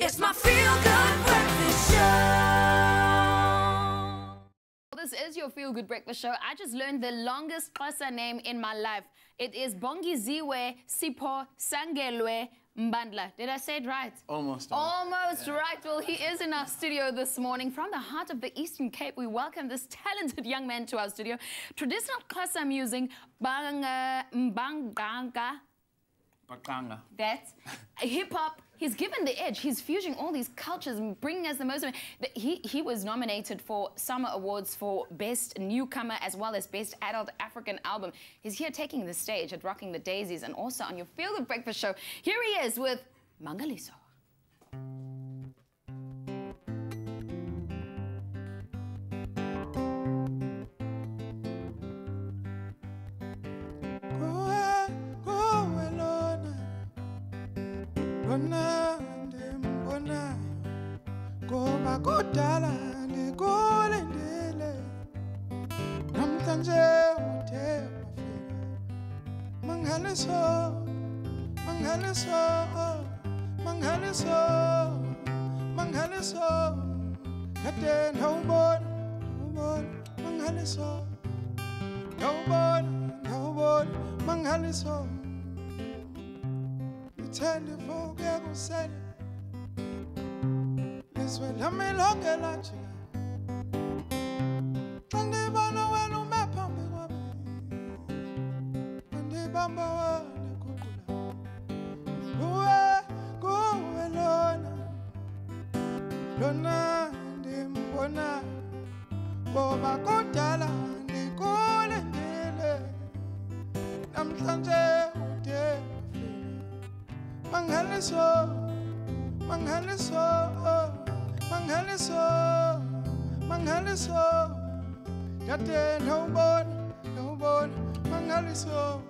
It's my feel good breakfast show. This is your feel good breakfast show. I just learned the longest Xhosa name in my life. It is Bongi Bongeziwe Sipho Sangelwe Mbandla. Did I say it right? Almost. Almost right. Well, he is in our studio this morning. From the heart of the Eastern Cape, we welcome this talented young man to our studio. Traditional Xhosa music, Banga Mbaqanga. Bakanga. That's hip hop. He's given the edge. He's fusing all these cultures and bringing us the most of it. The- He, he was nominated for SAMA Awards for Best Newcomer as well as Best Adult African Album. He's here taking the stage at Rocking the Daisies and also on your Feel Good Breakfast show. Here he is with Mangaliso. Kuwe, lona ndimbonayo, ngoba kudala ndikulindile, namhlanje uthe wafika. Mangaliso, mangaliso, mangaliso, mangaliso, kade ndawubona, mangaliso. Ndawubona, ndawubona, mangaliso Ngithanda ivuke ekuseni Lizwe lami lonke lajika Xa ndibona wena ume phambi kwami Ndibamba wena guqula Kuwe, kuwe lona Lona ngoba kudala ndikulindile wafika mangaliso mangaliso mangaliso mangaliso kade ndawubona ndawubona mangaliso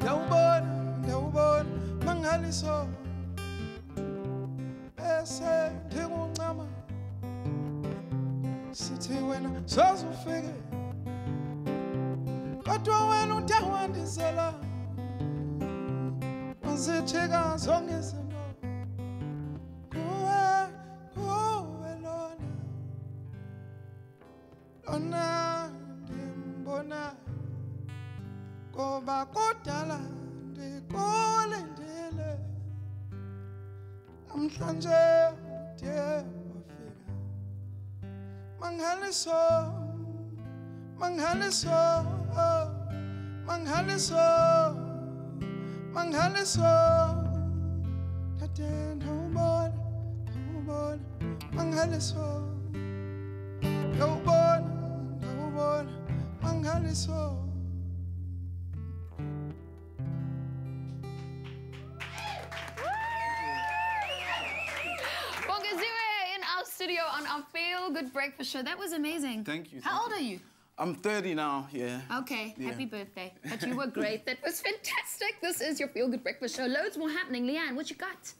ndawubona ndawubona mangaliso bese ndikuncama sithi wena soze ufike kodwa wena Mangaliso, Mangaliso, Mangaliso, Mangaliso. Kade ndawubona, ndawubona, Mangaliso. Ndawubona, ndawubona, Mangaliso. Bongeziwe in our studio on our Feel Good Breakfast show. That was amazing. Thank you, How thank old are you? I'm 30 now, yeah. Okay, Yeah. happy birthday. But you were great. That was fantastic. This is your Feel Good Breakfast show. Loads more happening. Leigh-Anne, what you got?